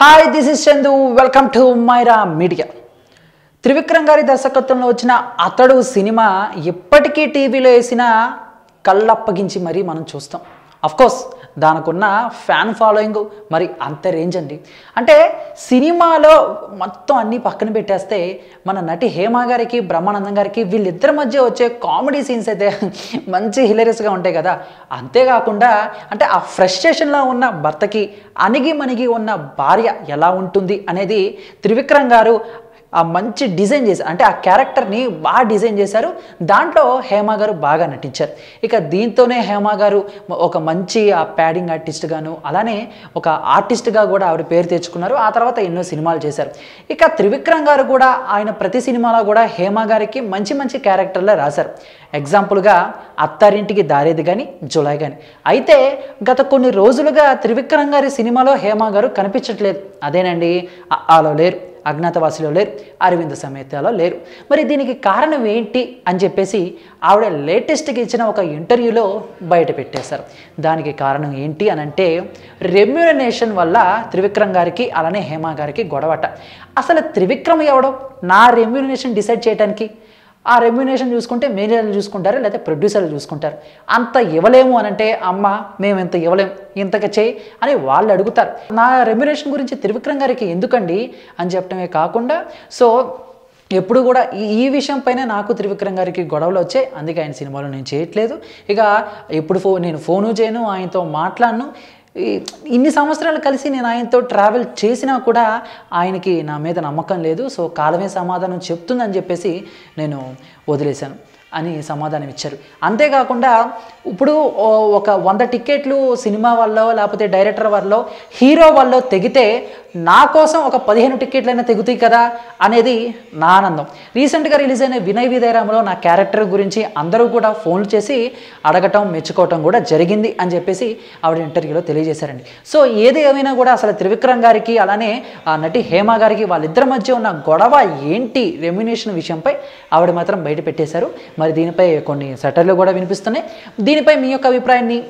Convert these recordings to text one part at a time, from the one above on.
Hi this is Chandu welcome to Myra media Trivikram గారి దర్శకత్వంలో వచ్చిన అతడు సినిమా ఇప్పటికీ టీవీలో వేసిన కళ్ళప్పగించి మరీ మనం చూస్తాం. కోర్స్ దానికున్న ఫ్యాన్ ఫాలోయింగ్ మరి అంత రేంజ్ అండి. అంటే సినిమాలో మొత్తం అన్నీ పక్కన పెట్టేస్తే మన నటి హేమ గారికి బ్రహ్మానందం గారికి వీళ్ళిద్దరి మధ్య వచ్చే కామెడీ సీన్స్ అయితే మంచి హిలరియస్గా ఉంటాయి కదా. అంతేకాకుండా అంటే ఆ ఫ్రస్ట్రేషన్లో ఉన్న భర్తకి అణిగి మణిగి ఉన్న భార్య ఎలా ఉంటుంది అనేది త్రివిక్రమ్ గారు ఆ మంచి డిజైన్ చేశారు. అంటే ఆ క్యారెక్టర్ని బాగా డిజైన్ చేశారు. దాంట్లో హేమ గారు బాగా నటించారు. ఇక దీంతోనే హేమ గారు ఒక మంచి ఆ ప్యాడింగ్ ఆర్టిస్ట్గాను అలానే ఒక ఆర్టిస్ట్గా కూడా ఆవిడ పేరు తెచ్చుకున్నారు. ఆ తర్వాత ఎన్నో సినిమాలు చేశారు. ఇక త్రివిక్రమ్ గారు కూడా ఆయన ప్రతి సినిమాలో కూడా హేమ గారికి మంచి మంచి క్యారెక్టర్లే రాశారు. ఎగ్జాంపుల్గా అత్తారింటికి దారేది కానీ జులై కానీ అయితే గత కొన్ని రోజులుగా త్రివిక్రమ్ గారి సినిమాలో హేమ గారు కనిపించట్లేదు. అదేనండి ఆ- ఆలో లేరు. అజ్ఞాతవాసిలో లేరు అరవింద్ సమేతలో లేరు. మరి దీనికి కారణం ఏంటి అని చెప్పేసి ఆవిడ లేటెస్ట్గా ఇచ్చిన ఒక ఇంటర్వ్యూలో బయట పెట్టేశారు. దానికి కారణం ఏంటి అని అంటే రెమ్యునేషన్ వల్ల త్రివిక్రమ్ గారికి అలానే హేమ గారికి గొడవట. అసలు త్రివిక్రమ్ ఎవడో? నా రెమ్యునేషన్ డిసైడ్ చేయడానికి ఆ రెమ్యునేషన్ చూసుకుంటే మేనేజర్లు చూసుకుంటారు లేకపోతే ప్రొడ్యూసర్లు చూసుకుంటారు. అంత ఇవ్వలేము అని అంటే అమ్మ మేము ఇంత ఇవ్వలేము ఇంతక చేయి అని వాళ్ళు అడుగుతారు. నా రెమ్యునేషన్ గురించి త్రివిక్రమ్ గారికి ఎందుకండి అని చెప్పడమే కాకుండా సో ఎప్పుడు కూడా ఈ ఈ విషయం పైన నాకు త్రివిక్రమ్ గారికి గొడవలు వచ్చాయి. అందుకే ఆయన సినిమాలు నేను చేయట్లేదు. ఇక ఎప్పుడు ఫో నేను ఫోను చేయను ఆయనతో మాట్లాడను. ఇన్ని సంవత్సరాలు కలిసి నేను ఆయనతో ట్రావెల్ చేసినా కూడా ఆయనకి నా మీద నమ్మకం లేదు. సో కాలమే సమాధానం చెప్తుందని చెప్పేసి నేను వదిలేశాను అని సమాధానం ఇచ్చారు. అంతేకాకుండా ఇప్పుడు ఒక వంద టికెట్లు సినిమా వల్ల లేకపోతే డైరెక్టర్ వల్ల హీరో వల్ల తెగితే నా కోసం ఒక పదిహేను టికెట్లైనా తెగుతాయి కదా అనేది నా ఆనందం. రీసెంట్గా రిలీజ్ అయిన వినయ్ విదయరామలో నా క్యారెక్టర్ గురించి అందరూ కూడా ఫోన్లు చేసి అడగటం మెచ్చుకోవటం కూడా జరిగింది అని చెప్పేసి ఆవిడ ఇంటర్వ్యూలో తెలియజేశారండి. సో ఏది ఏమైనా కూడా అసలు త్రివిక్రమ్ గారికి అలానే ఆ నటి హేమ గారికి వాళ్ళిద్దరి మధ్య ఉన్న గొడవ ఏంటి రెమ్యునేషన్ విషయంపై ఆవిడ మాత్రం బయట పెట్టేశారు. మరి దీనిపై కొన్ని సెటర్లు కూడా వినిపిస్తున్నాయి. దీనిపై మీ యొక్క అభిప్రాయాన్ని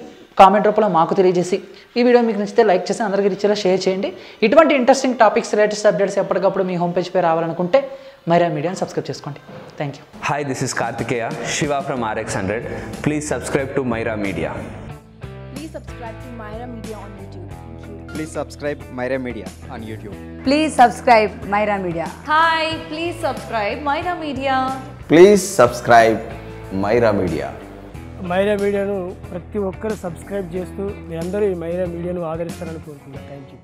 కామెంట్ రూపంలో మాకు తెలియజేసి ఈ వీడియో మీకు నచ్చితే లైక్ చేసి అందరికి రిచ్లో షేర్ చేయండి. ఇటువంటి ఇంట్రెస్టింగ్ టాపిక్స్ లేటెస్ట్ సబ్జెక్ట్స్ ఎప్పటికప్పుడు మీ హోమ్ పేజ్పై రావాలనుకుంటే మైరా మీడియా సబ్స్క్రైబ్ చేసుకోండి. Thank you hi this is Kartikeya Shiva from RX hundred please subscribe to Myra media please subscribe to Myra media on YouTube please subscribe Myra media on YouTube please subscribe Myra media hi please subscribe Myra media please subscribe Myra media Myra మీడియాను ప్రతి ఒక్కరు subscribe చేస్తూ మీరందరూ ఈ మైరా మీడియాను ఆదరిస్తారని కోరుకుంటున్నాను. Thank you